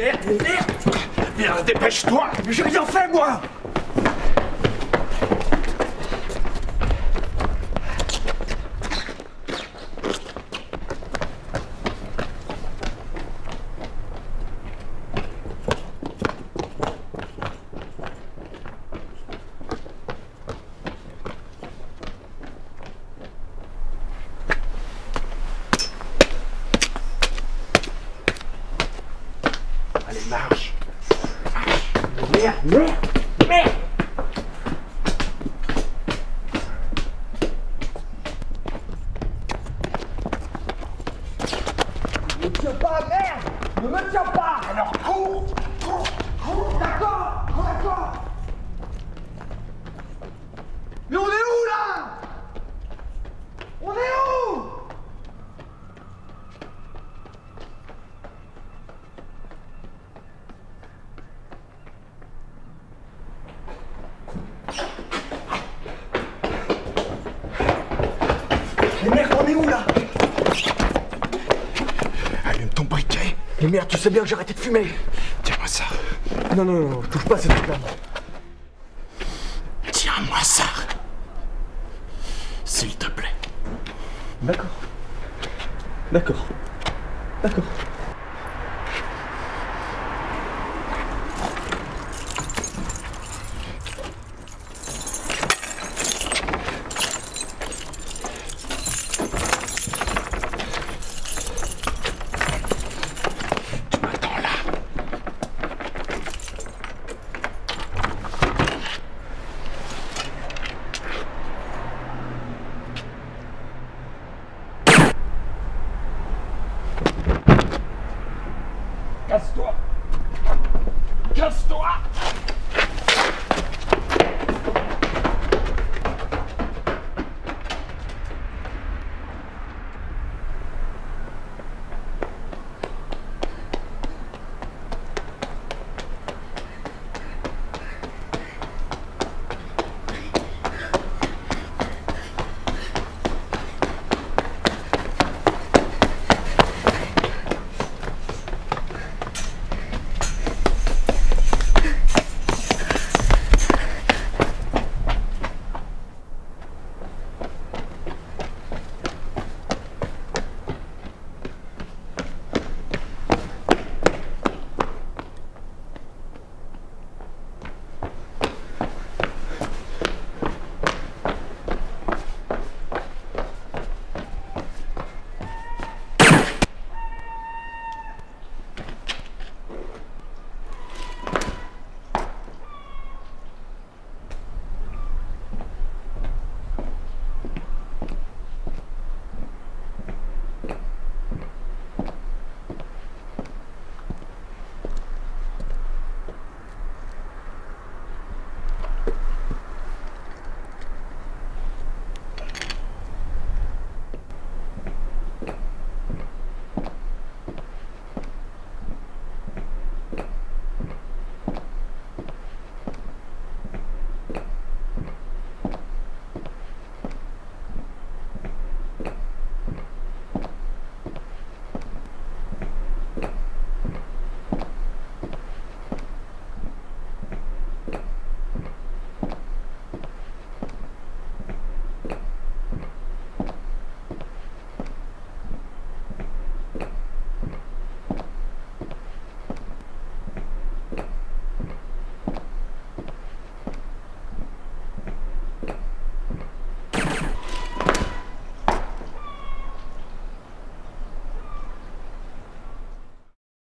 Merde, merde. Viens, dépêche-toi. Mais j'ai rien fait, moi Marche. Merde, merde, merde. Ne me tiens pas, merde. Ne me tiens pas. Alors cours Cours Cours D'accord D'accord Mais merde, tu sais bien que j'ai arrêté de fumer Tiens-moi ça Non, non, non, touche pas à ces trucs-là. Tiens-moi ça S'il te plaît. D'accord. D'accord. D'accord. Kannst du ab! Kannst!